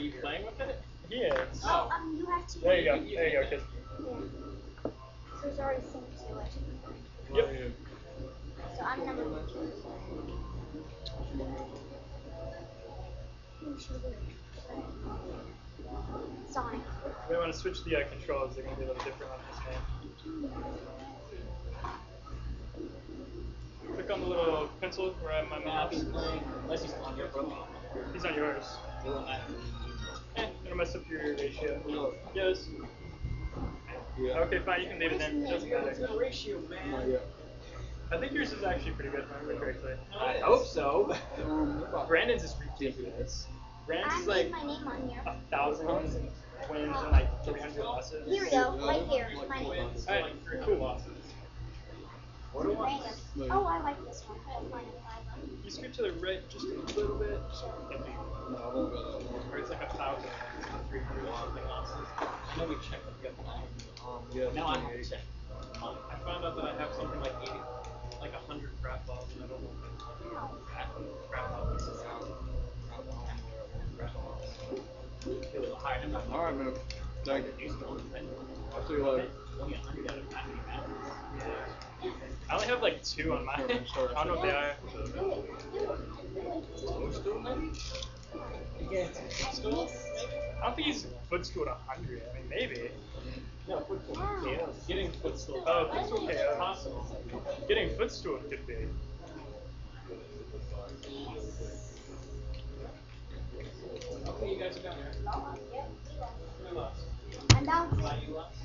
you playing with it? He is. Oh. Um, you have to. There you go. There you go, kid. Yeah. So there's already synced to it. Yep. So I'm number one. Sonic. We want to switch the uh, controls. They're going to be a little different on this game. Click on the little pencil where I have my mouse. Unless he's on your profile. He's on yours. It'll mess up your ratio. Yes. Yeah. Okay, fine. You can leave it then. It doesn't matter. ratio, man. Not yet. I think yours is actually pretty good, if I remember correctly. I hope so. Brandon's is ridiculous. Brandon's is like my name on here. a thousand wins and like 300 losses. Here we go, right here. My name. Alright, cool. What do I? Random. Oh, I like this one. That's mine at five. You scoot to the right just a little bit. No, I won't go that far. Or it's like a thousand and 300 something losses. I know we checked the other night. Um, yeah, Now I have to check. mine. I found out that I have something like 80, like 100 crap balls and I don't know crap, crap ball pieces out. It was a. All right, man. Thank you. Used to only spend I'll see you later. only a hundred of that many. I only have like two on mine. I don't know what they are. I don't think he's footstool at 100. I mean, maybe. No, footstool KO. Getting footstool. Oh, footstool KO. Possible. Uh, getting footstool could be. Okay, you guys are down there. Who lost? I'm bouncing. Why you lost?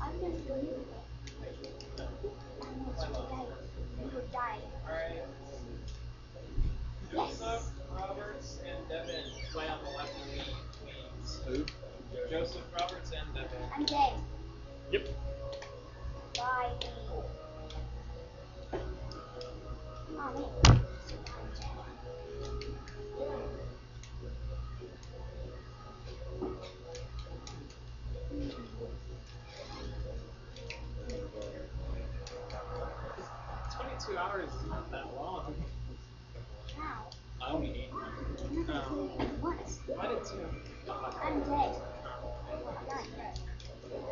I'm just leaving it. I'm not sure that you would die. Alright. Yes. Joseph, Roberts, and Devin play on the left wings. Who? Joseph, Roberts, and Dead. Yep. Bye. Oh, wait. Twenty-two hours is not that long. How? I only ate Um, gonna do it once. I did too. I'm dead. I'm done. And peanuts. I need to do this once. I died. So you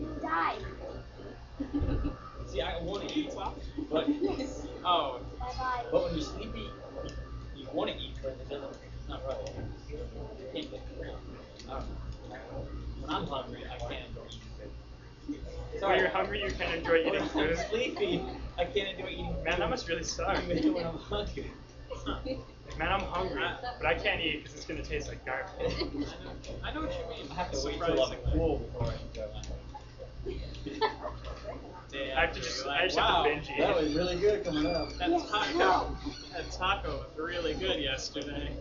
you died. See, I want to eat, but oh, Bye bye. but when you're sleepy, you, you want to eat, but it doesn't. It's not right. You can't get full. I don't. When I'm hungry, I can't eat food. When you're hungry, you can't enjoy eating food. When I'm sleepy, I can't enjoy eating Man, that food. must really suck. Even when I'm hungry. Man, I'm hungry, but I can't eat because it's gonna taste like garbage. I know, I know what you mean. I have to wait till I'm cool before I can go. Damn, I have to just- you're I like, just have to wow, binge eat. That was really good coming up. That taco, that taco was really good yesterday.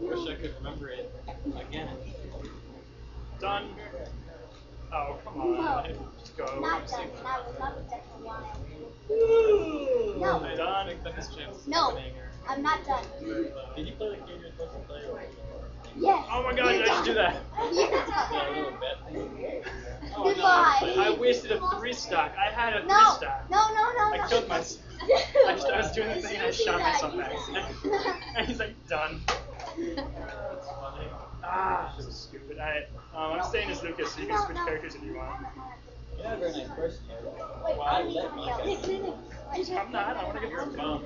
Wish I could remember it again. Done. Oh, come on. No. Just go. Not done. And I will not be done for a while. No. No. I don't think that his chance is No. I'm not done. Did you play the game you're supposed to play? Yes. Oh my god, You're I just do that. You're Yeah, a done. little bit. Goodbye. no. I wasted a three stock. I had a three No. stock. No, no, no, I no. killed myself. I, just, I was doing the thing and I shot died, myself you by accident. and he's like, done. That's funny. Ah, this is stupid. I, um, I'm staying as Lucas, so you can switch characters if you want. You're not a very nice person. Wait, Well, I I need let somebody my else. guy- I'm not. I want to get You're a home. bum.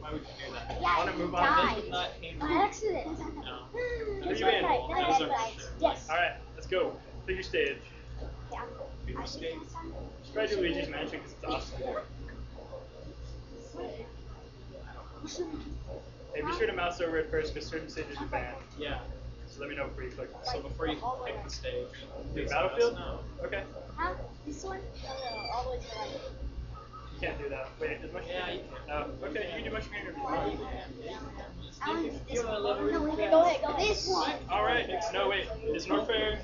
Why would you do that? Yeah, Wanna you move on? This is not painful. By accident. No. That's you right, in? right. Then I Those had are right. Yes. Alright, let's go. Figure stage. Yeah. Figure stage. Just try to do Luigi's Mansion because it's awesome. Hey, be sure to mouse over it first because certain stages are banned. Yeah. So let me know before you click. So before you pick the stage, Do please let us Battlefield? know. Okay. Huh? This one? No, no, no. All the way to the right. can't do that. Wait, is mushroom? Yeah, you Oh, okay, you can do mushroom interview. I want this You one. wanna lower No, your go cat? ahead, go ahead. This one. All right. No, wait. Is Norfair?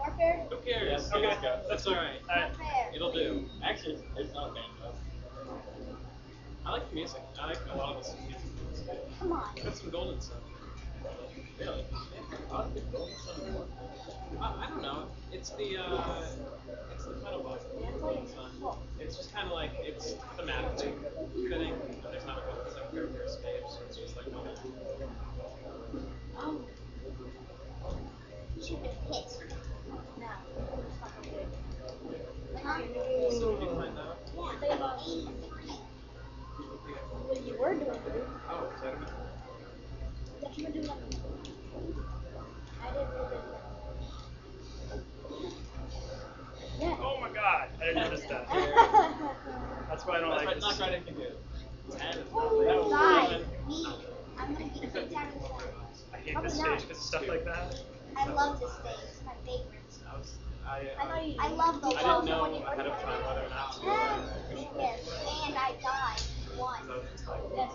Warfare. Who cares? Okay, That's alright. Alright. It'll do. Actually, it's- not bad enough. I like the music. I like a lot of this music. Come on. Got some golden stuff. Really? I don't think those are some more. I, don't know. It's the uh, it's the metal box. It's just kind of like it's thematically fitting. but There's not a whole set of character escapes. It's just like one. Oh. You should have hit. No. it's not good. Huh? So did you find out? Yeah, they have eighty-three. What you were doing, dude? Oh, is that a That you were doing. I didn't do this. Yeah. Oh my god, I didn't notice that. That's why I don't That's like right, this. not quite can do. Ten. Ooh, five. Me. I'm gonna be the big of the I hate Probably this stage because of stuff like that. I love this stage. It's my favorite. I was. I. I know Uh, you. I love the I low didn't know when you ahead of time whether or not to. Died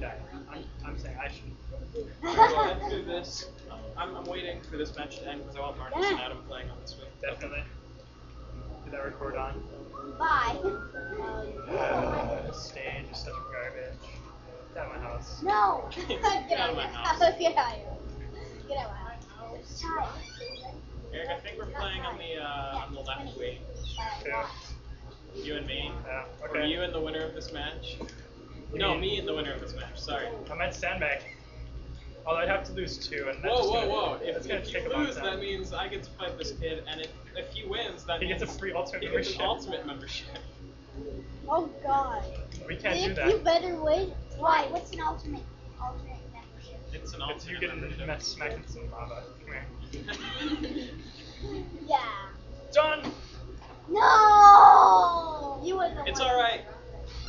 No, can die. I'm, I'm saying I should. Well, let's do this. I'm, I'm waiting for this match to end because I want Marcus and Adam playing on this week. Definitely. Did that record on? Bye. This stage is such garbage. Get out of my house. No. Get out of my house. Get out of here. Get out of my house. Eric, I think we're playing on the uh, on the left wing. Yeah. You and me. Yeah. Or Okay. you and the winner of this match. You No, me and the winner of this match. Sorry. I might sandbag. Although I'd have to lose two, and that's Whoa, just whoa, gonna, whoa! That's If, gonna if take you lose, that means I get to fight this kid, and if if he wins, that He means gets a free ultimate he gets an membership. ultimate membership. Oh God. we can't do that. You better win. Why? What's an ultimate alternate membership? It's an It's you ultimate getting membership. met smacked in some lava. Come here. Yeah. Done. No. You were the It's one. all right.